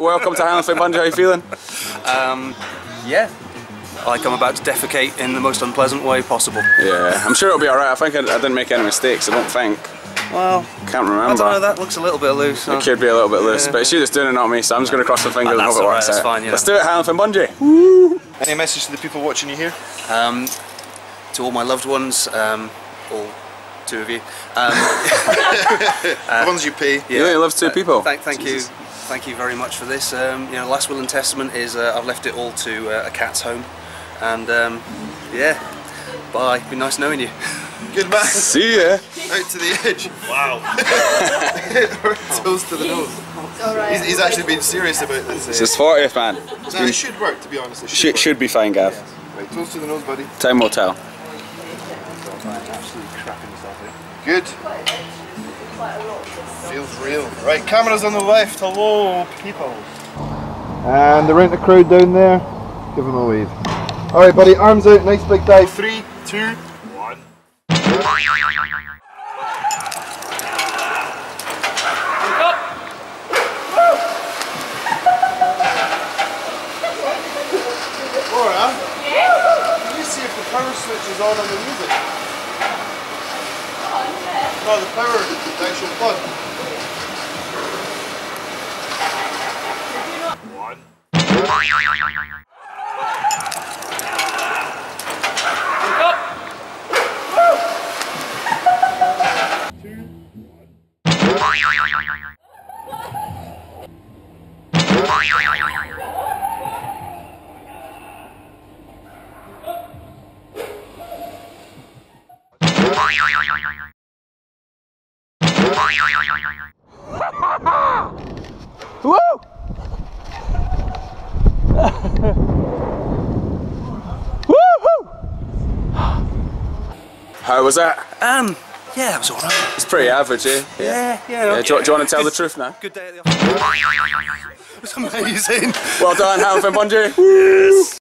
Welcome to Highland Fling Bungee, how are you feeling? Um, yeah. Like I'm about to defecate in the most unpleasant way possible. Yeah, I'm sure it'll be alright. I think I, I didn't make any mistakes, I don't think. Well, Can't I remember. don't know, that looks a little bit loose. It could be a little bit loose, but she's just doing it, not me, so I'm just going to cross my fingers and hope it works that's out. fine, you Let's do it, Highland Fling Bungee! Any message to the people watching you here? Um, to all my loved ones, um, all two of you. Um, the ones you pay. You only love two people. Thank, thank you, thank you very much for this. Um, you know, last will and testament is uh, I've left it all to uh, a cat's home, and um, yeah, bye. Been nice knowing you. Goodbye. See ya! Out to the edge. Wow. Toes to the nose. He's, he's actually been serious about this. It's Uh, his 40th, man. It's no, been, it should work, to be honest. It should, should, should be fine, Gav. Right, toes to the nose, buddy. Time will tell. Good. Feels real. Right, cameras on the left. Hello, people. And the rent a crowd down there. Give them a wave. All right, buddy. Arms out. Nice big dive. Three, two, one. Laura, can you see if the power switch is on on the music? No, the power, actual plug. Woo! How was that? Um, yeah, it was alright. It's pretty average, eh? Yeah, yeah. Yeah, do, you- do you want to tell the truth now? Good day at the office. It's amazing. Well done, Highland Fling Bungee!